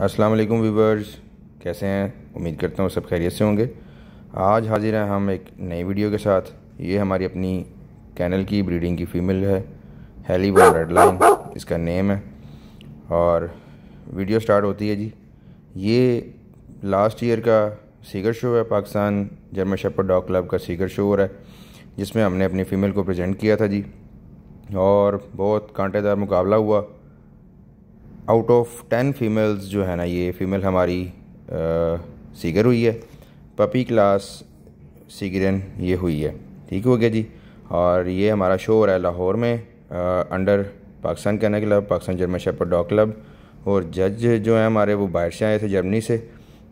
अस्सलाम वालेकुम व्यूवर्स। कैसे हैं? उम्मीद करता हूँ सब खैरियत से होंगे। आज हाजिर हैं हम एक नई वीडियो के साथ। ये हमारी अपनी कैनल की ब्रीडिंग की फ़ीमेल है, हेली वन रेड लाइन, इसका नेम है। और वीडियो स्टार्ट होती है जी। ये लास्ट ईयर का सीगर शो है, Pakistan German shepherd dog club का सीगर शो हो रहा है, जिसमें हमने अपनी फ़ीमेल को प्रेजेंट किया था जी। और बहुत कांटेदार मुकाबला हुआ। आउट ऑफ़ टेन फीमेल्स जो है ना ये फ़ीमेल हमारी सीगर हुई है। पपी क्लास सीगरन ये हुई है। ठीक हो गया जी। और ये हमारा शो हो रहा है लाहौर में आ, under Pakistan kennel club Pakistan German shepherd dog club और जज जो है हमारे वो बाहर से आए थे जर्मनी से।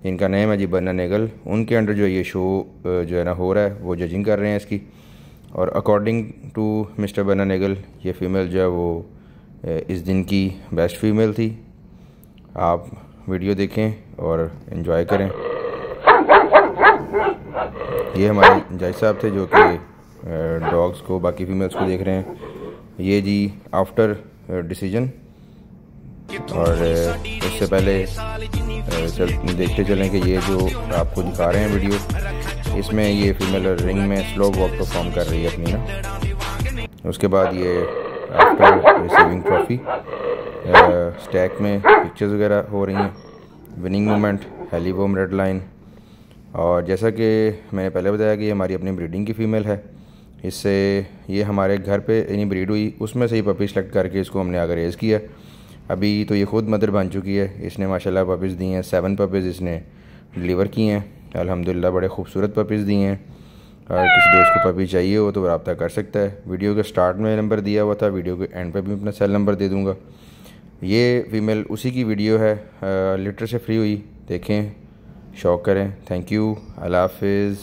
इनका नेम है जी बन्ना नेगल उनके अंडर जो ये शो जो है ना हो रहा है वो जजिंग कर रहे हैं इसकी। और अकॉर्डिंग टू मिस्टर बन्ना नेगल ये फ़ीमेल जो है वो इस दिन की बेस्ट फीमेल थी। आप वीडियो देखें और इन्जॉय करें। ये हमारे जज साहब थे जो कि डॉग्स को, बाकी फीमेल्स को देख रहे हैं। ये जी आफ्टर डिसीज़न और उससे पहले चल, देखते चलें कि ये जो आपको दिखा रहे हैं वीडियो इसमें ये फीमेल रिंग में स्लो वॉक परफॉर्म कर रही है अपनी ना। उसके बाद ये आफ्टर रिसीविंग ट्रॉफी स्टैक में पिक्चर्स वगैरह हो रही हैं. विनिंग मोमेंट हेलीबोम रेड लाइन और जैसा कि मैंने पहले बताया कि ये हमारी अपनी ब्रीडिंग की फ़ीमेल है. इससे ये हमारे घर पे यानी ब्रीड हुई, उसमें से ही पपी सेलेक्ट करके इसको हमने आगे रेज़ किया. अभी तो ये ख़ुद मदर बन चुकी है. इसने माशाल्लाह पपीज़ दी हैं सेवन पपीज़ इसने डिलीवर किए हैं. अल्हम्दुलिल्लाह, बड़े खूबसूरत पपीज़ दिए हैं. अगर किसी दोस्त को पपी चाहिए हो तो रबता कर सकता है। वीडियो के स्टार्ट में नंबर दिया हुआ था, वीडियो के एंड पर भी अपना सेल नंबर दे दूँगा। ये फ़ीमेल उसी की वीडियो है लिटर से फ्री हुई। देखें, शौक करें। थैंक यू अल्लाह हाफिज़।